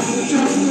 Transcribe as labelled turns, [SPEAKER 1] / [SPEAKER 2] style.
[SPEAKER 1] Just